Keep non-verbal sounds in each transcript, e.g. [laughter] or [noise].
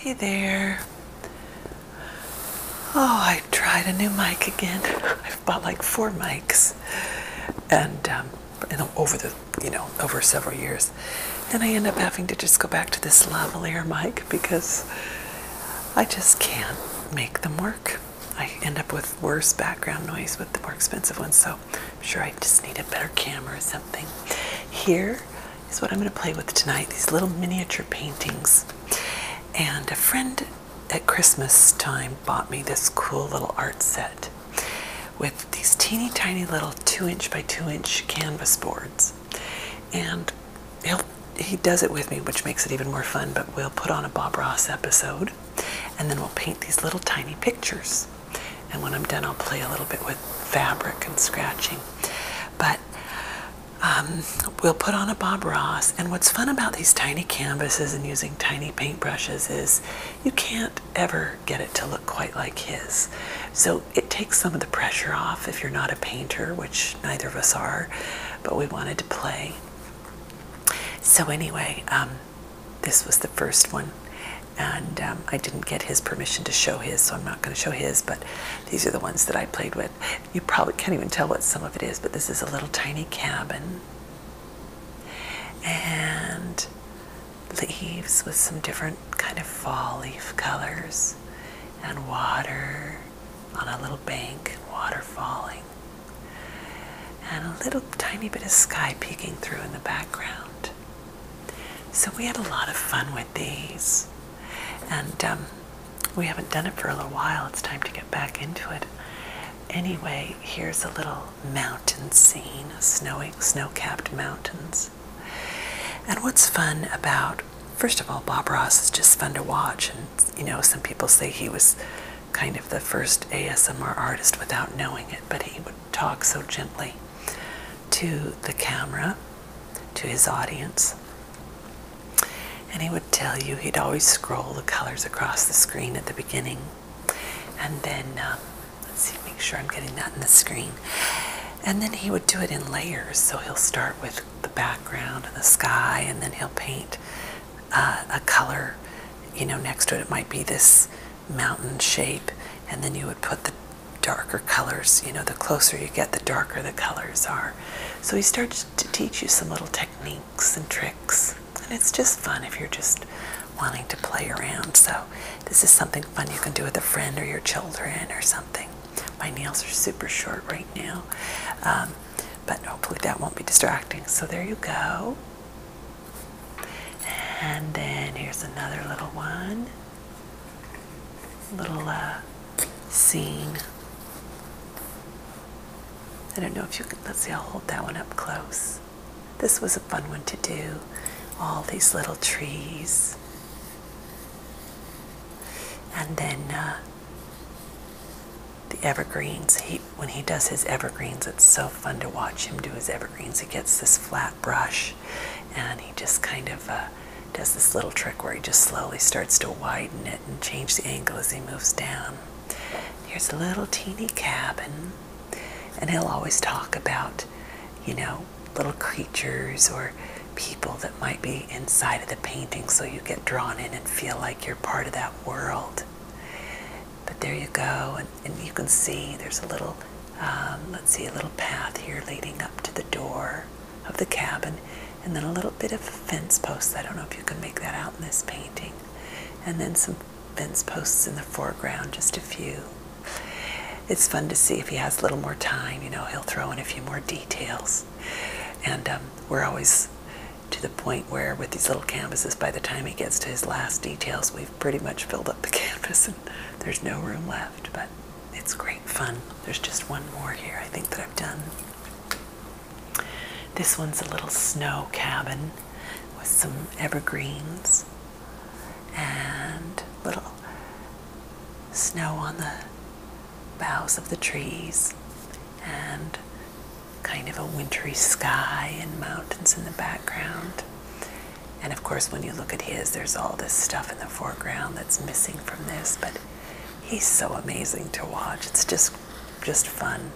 Hey there. Oh, I tried a new mic again. [laughs] I've bought like four mics, and, um, and over the you know over several years, and I end up having to just go back to this lavalier mic because I just can't make them work. I end up with worse background noise with the more expensive ones, so I'm sure I just need a better camera or something. Here is what I'm going to play with tonight these little miniature paintings. And a friend at Christmas time bought me this cool little art set with these teeny tiny little two inch by two inch canvas boards. And he'll, he does it with me, which makes it even more fun, but we'll put on a Bob Ross episode and then we'll paint these little tiny pictures. And when I'm done, I'll play a little bit with fabric and scratching. But um, we'll put on a Bob Ross. And what's fun about these tiny canvases and using tiny paintbrushes is you can't ever get it to look quite like his. So it takes some of the pressure off if you're not a painter, which neither of us are, but we wanted to play. So anyway, um, this was the first one and um, I didn't get his permission to show his, so I'm not going to show his, but these are the ones that I played with. You probably can't even tell what some of it is, but this is a little tiny cabin and leaves with some different kind of fall leaf colors and water on a little bank, water falling, and a little tiny bit of sky peeking through in the background. So we had a lot of fun with these. We haven't done it for a little while. It's time to get back into it. Anyway, here's a little mountain scene, snowy, snow-capped mountains. And what's fun about, first of all, Bob Ross is just fun to watch. And, you know, some people say he was kind of the first ASMR artist without knowing it, but he would talk so gently to the camera, to his audience, and he would tell you he'd always scroll the colors across the screen at the beginning. And then um, let's see make sure I'm getting that in the screen. And then he would do it in layers. So he'll start with the background and the sky and then he'll paint uh, a color you know next to it. It might be this mountain shape. And then you would put the darker colors you know the closer you get the darker the colors are. So he starts to teach you some little techniques and tricks it's just fun if you're just wanting to play around. So this is something fun you can do with a friend or your children or something. My nails are super short right now, um, but hopefully that won't be distracting. So there you go. And then here's another little one. Little uh, scene. I don't know if you can, let's see, I'll hold that one up close. This was a fun one to do all these little trees. And then uh, the evergreens. He, when he does his evergreens, it's so fun to watch him do his evergreens. He gets this flat brush and he just kind of uh, does this little trick where he just slowly starts to widen it and change the angle as he moves down. Here's a little teeny cabin, and he'll always talk about, you know, little creatures or people that might be inside of the painting so you get drawn in and feel like you're part of that world. But there you go, and, and you can see there's a little, um, let's see, a little path here leading up to the door of the cabin, and then a little bit of fence posts. I don't know if you can make that out in this painting. And then some fence posts in the foreground, just a few. It's fun to see if he has a little more time, you know, he'll throw in a few more details. And um, we're always to the point where with these little canvases, by the time he gets to his last details, we've pretty much filled up the [laughs] canvas and there's no room left, but it's great fun. There's just one more here I think that I've done. This one's a little snow cabin with some evergreens and little snow on the boughs of the trees and kind of a wintry sky and mountains in the background. And of course, when you look at his, there's all this stuff in the foreground that's missing from this, but he's so amazing to watch. It's just, just fun.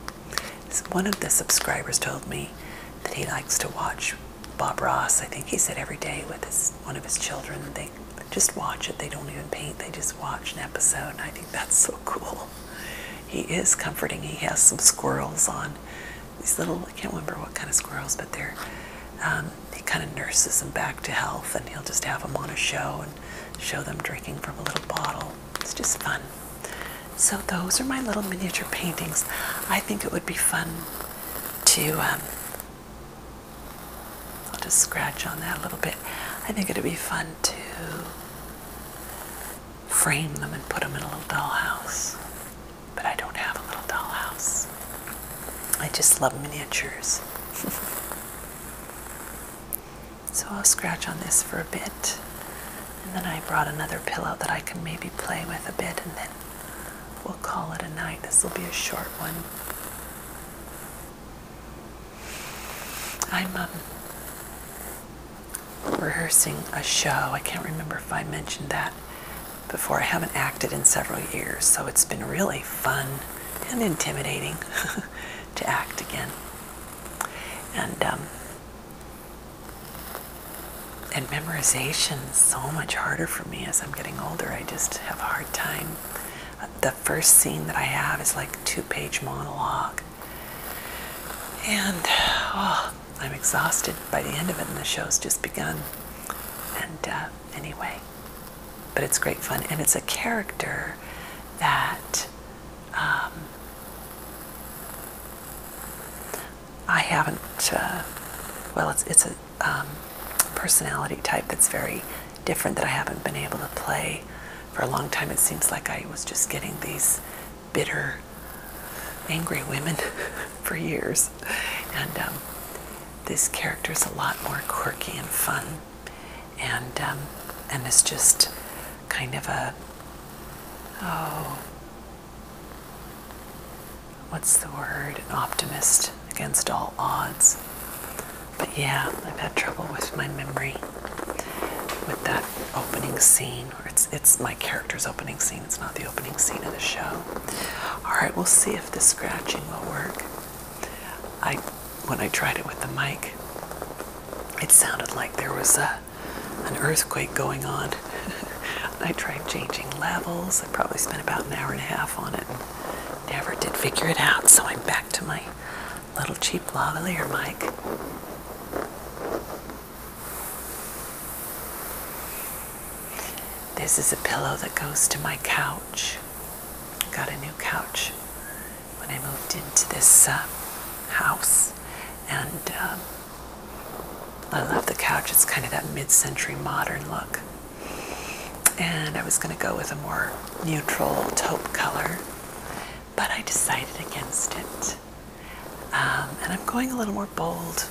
One of the subscribers told me that he likes to watch Bob Ross. I think he said every day with his one of his children. They just watch it. They don't even paint, they just watch an episode. And I think that's so cool. He is comforting. He has some squirrels on. These little, I can't remember what kind of squirrels, but they're, um, he kind of nurses them back to health and he'll just have them on a show and show them drinking from a little bottle. It's just fun. So those are my little miniature paintings. I think it would be fun to, um, I'll just scratch on that a little bit. I think it'd be fun to frame them and put them in a little dollhouse. But I don't have a little dollhouse. I just love miniatures. [laughs] so I'll scratch on this for a bit. And then I brought another pillow that I can maybe play with a bit and then we'll call it a night. This will be a short one. I'm um, rehearsing a show. I can't remember if I mentioned that before. I haven't acted in several years, so it's been really fun and intimidating [laughs] to act again. And um, and memorization is so much harder for me as I'm getting older. I just have a hard time. The first scene that I have is like two-page monologue, and oh, I'm exhausted by the end of it, and the show's just begun. And uh, anyway, but it's great fun, and it's a character that um, I haven't. Uh, well, it's it's a um, personality type that's very different that I haven't been able to play for a long time. It seems like I was just getting these bitter, angry women [laughs] for years, and um, this character is a lot more quirky and fun, and um, and it's just kind of a oh what's the word an optimist against all odds but yeah i've had trouble with my memory with that opening scene or it's it's my character's opening scene it's not the opening scene of the show all right we'll see if the scratching will work i when i tried it with the mic it sounded like there was a an earthquake going on [laughs] I tried changing levels. I probably spent about an hour and a half on it and never did figure it out. So I'm back to my little cheap lavalier mic. This is a pillow that goes to my couch. Got a new couch when I moved into this uh, house. And um, I love the couch. It's kind of that mid-century modern look and I was going to go with a more neutral taupe color, but I decided against it. Um, and I'm going a little more bold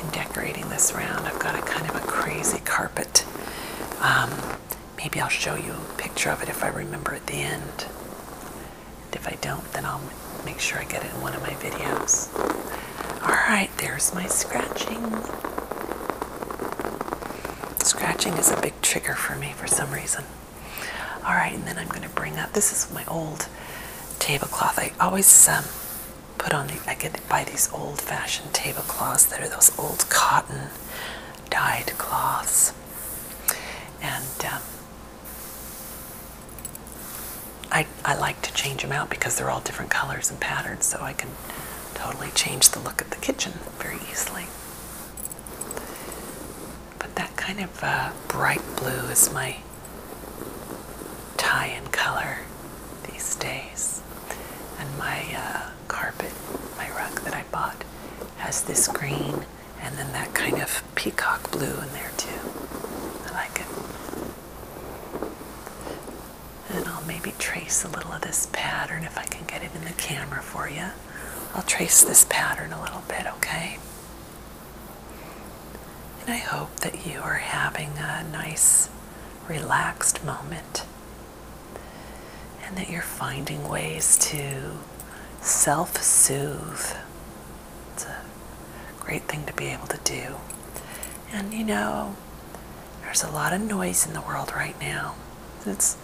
in decorating this round. I've got a kind of a crazy carpet. Um, maybe I'll show you a picture of it if I remember at the end. And if I don't, then I'll make sure I get it in one of my videos. All right, there's my scratching. Scratching is a big trigger for me for some reason. All right, and then I'm going to bring up, this is my old tablecloth. I always um, put on, the, I get buy these old fashioned tablecloths that are those old cotton dyed cloths. And um, I, I like to change them out because they're all different colors and patterns, so I can totally change the look of the kitchen very easily But that kind of uh, bright blue is my tie-in color these days. And my uh, carpet, my rug that I bought, this green and then that kind of peacock blue in there too. I like it. And I'll maybe trace a little of this pattern if I can get it in the camera for you. I'll trace this pattern a little bit, okay? And I hope that you are having a nice, relaxed moment and that you're finding ways to self soothe. Great thing to be able to do. And you know, there's a lot of noise in the world right now. It's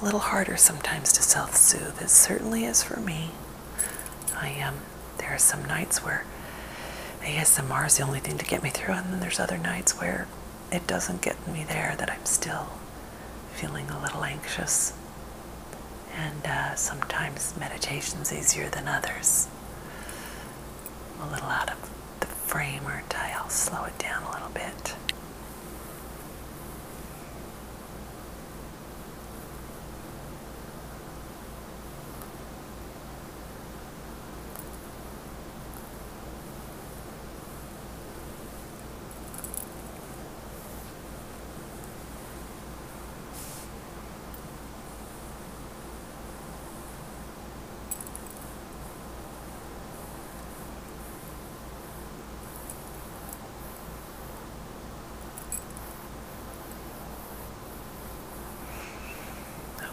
a little harder sometimes to self soothe. It certainly is for me. I am. Um, there are some nights where ASMR is the only thing to get me through, and then there's other nights where it doesn't get me there that I'm still feeling a little anxious. And uh, sometimes meditation's easier than others. I'm a little out of frame, aren't I? I'll slow it down a little bit.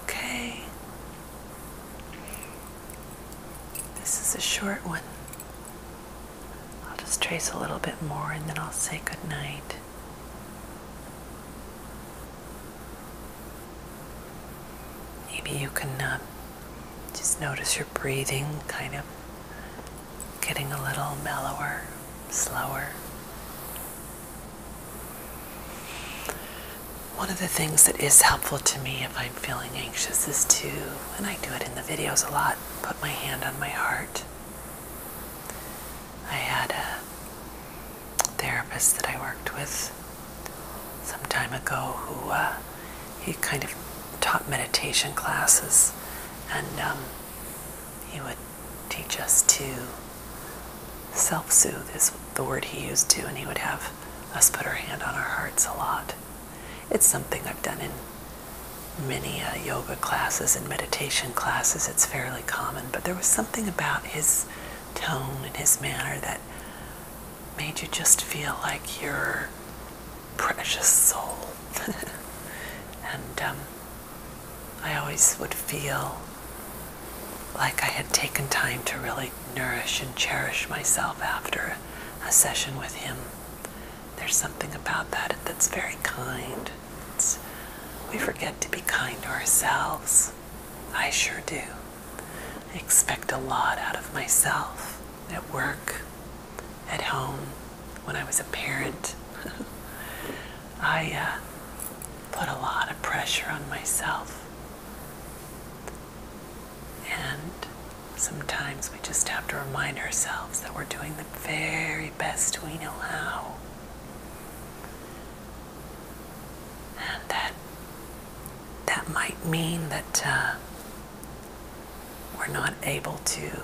Okay. This is a short one. I'll just trace a little bit more and then I'll say good night. Maybe you can uh, just notice your breathing kind of getting a little mellower, slower. One of the things that is helpful to me if I'm feeling anxious is to, and I do it in the videos a lot, put my hand on my heart. I had a that I worked with some time ago who uh, he kind of taught meditation classes, and um, he would teach us to self-soothe is the word he used to, and he would have us put our hand on our hearts a lot. It's something I've done in many uh, yoga classes and meditation classes. It's fairly common, but there was something about his tone and his manner that made you just feel like your precious soul. [laughs] and um, I always would feel like I had taken time to really nourish and cherish myself after a session with him. There's something about that that's very kind. It's, we forget to be kind to ourselves. I sure do. I expect a lot out of myself at work, at home, when I was a parent. [laughs] I uh, put a lot of pressure on myself. And sometimes we just have to remind ourselves that we're doing the very best we know how. And that that might mean that uh, we're not able to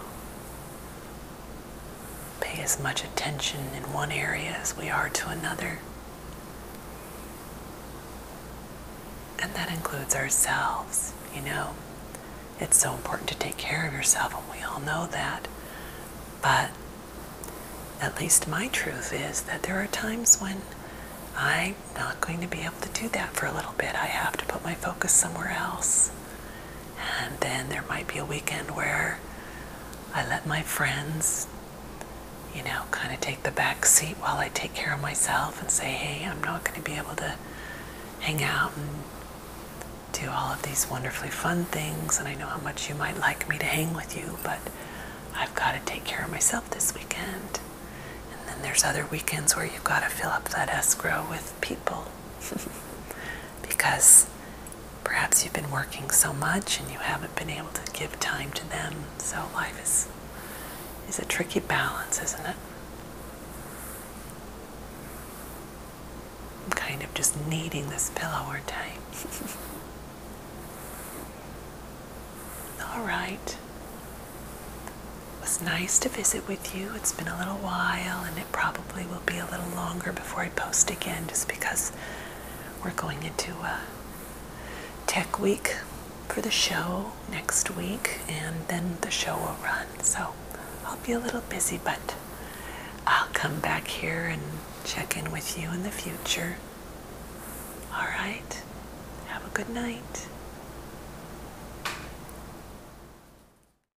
pay as much attention in one area as we are to another. And that includes ourselves, you know. It's so important to take care of yourself, and we all know that. But at least my truth is that there are times when I'm not going to be able to do that for a little bit. I have to put my focus somewhere else. And then there might be a weekend where I let my friends, you know, kind of take the back seat while I take care of myself and say, hey, I'm not going to be able to hang out and do all of these wonderfully fun things. And I know how much you might like me to hang with you, but I've got to take care of myself this weekend. And then there's other weekends where you've got to fill up that escrow with people. [laughs] because perhaps you've been working so much and you haven't been able to give time to them. So life is is a tricky balance, isn't it? I'm kind of just needing this pillow, aren't I? [laughs] All right. It was nice to visit with you. It's been a little while, and it probably will be a little longer before I post again just because we're going into a tech week for the show next week, and then the show will run. So I'll be a little busy, but I'll come back here and check in with you in the future. All right. Have a good night.